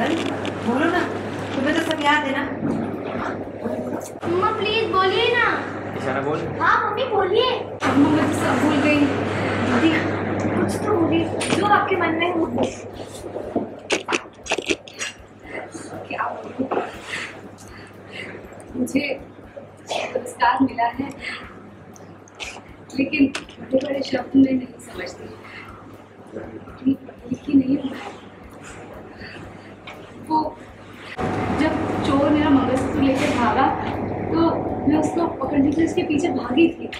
बोलो ना तुम्हें तो सब याद है ना? मम्मा प्लीज़ बोलिए ना। इशारा बोल। हाँ मम्मी बोलिए। अम्मा मैं तो सब भूल गई। दीदी कुछ तो बोलिए। जो आपके मन में हो। क्या मुझे पुरस्कार मिला है लेकिन बड़े बड़े शब्द में नहीं समझती। लिखी नहीं हूँ मैं। वो जब चोर मेरा मंगलसूत्र लेकर भागा तो मैं उसको के पीछे भागी थी।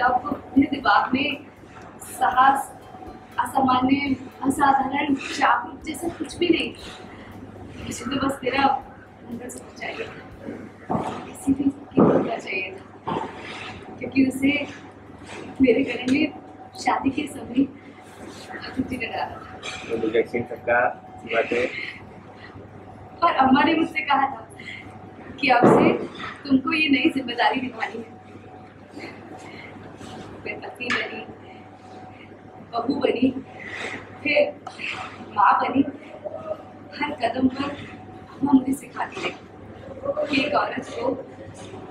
तब मेरे दिमाग में साहस असामान्य असाधारण शाप जैसा कुछ भी नहीं था। मुझे तो बस तेरा मंगलसूत्र चाहिए था। किसी भी कीमत का चाहिए था? क्योंकि उसे मेरे घर में शादी के समय जी ने डाला था। तो और अम्मा ने मुझसे कहा था कि अब से तुमको ये नई ज़िम्मेदारी निभानी है। मैं पति बनी, बहू बनी, फिर माँ बनी। हर कदम पर अम्मा मुझे सिखाती रही कि एक औरत को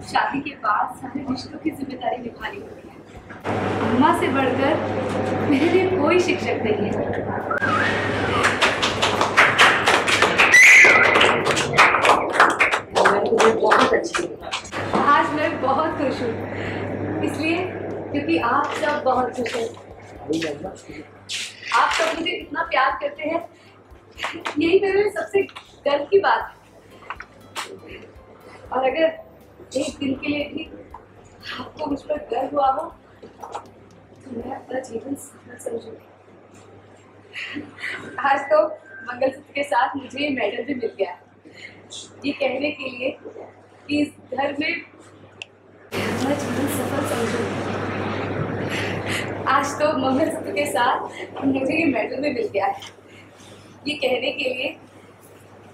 शादी के बाद सारे रिश्तों की ज़िम्मेदारी निभानी होती है। अम्मा से बढ़कर मेरे लिए कोई शिक्षक नहीं है। आप सब बहुत खुश हैं। आप सब मुझे इतना प्यार करते हैं। यही मेरे सबसे गर्व की बात है। और अगर एक दिन के लिए भी आपको मुझ पर गर्व हुआ हो तो मैं अपना जीवन सफल समझूँगी। आज तो मंगलसूत्र के साथ मुझे मेडल भी मिल गया। ये कहने के लिए कि इस घर में अपना जीवन सफल समझूँगी। आज तो मंगलसूत्र के साथ मुझे ये मेडल भी मिल गया है। ये कहने के लिए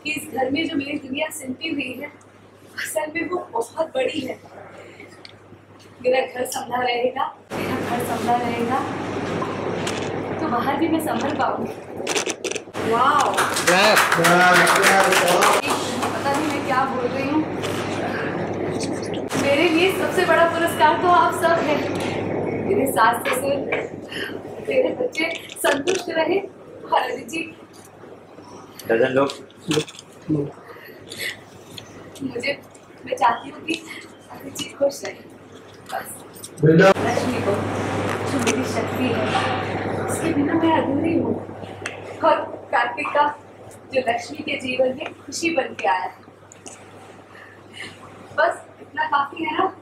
कि इस घर में जो मेरी दुनिया सिमटी हुई है असल में वो बहुत बड़ी है। मेरा घर संभला रहेगा मेरा घर संभला रहेगा। तो बाहर भी मैं संभल पाऊँगी। पता नहीं मैं क्या बोल रही हूँ। मेरे लिए सबसे बड़ा पुरस्कार तो आप सब हैं। मेरे सास ससुर मेरे बच्चे संतुष्ट रहे। और जी। डजन लोग। मुझे मैं चाहती हूँ कि अदिति जी खुश रहे। बस। लक्ष्मी को जो मेरी शक्ति है उसके बिना मैं अधूरी हूँ। और कार्तिक का जो लक्ष्मी के जीवन में खुशी बन के आया है। बस इतना काफ़ी है ना?